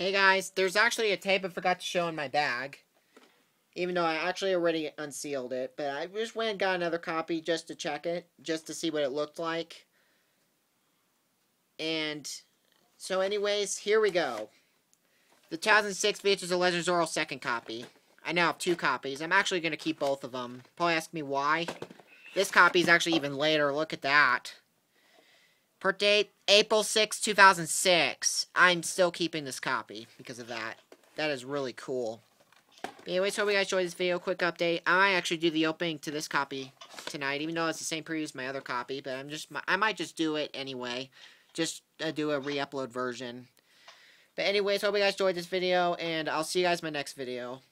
Hey guys, there's actually a tape I forgot to show in my bag. Even though I actually already unsealed it. But I just went and got another copy just to check it. Just to see what it looked like. And so anyways, here we go. The 2006 features a Legend of Zorro second copy. I now have two copies. I'm actually going to keep both of them. Probably ask me why. This copy is actually even later. Look at that. Per date, April 6, 2006. I'm still keeping this copy because of that. That is really cool. But anyways, hope you guys enjoyed this video. Quick update. I might actually do the opening to this copy tonight, even though it's the same preview as my other copy. But I'm just, I might just do it anyway. Just uh, do a re-upload version. But anyways, hope you guys enjoyed this video, and I'll see you guys in my next video.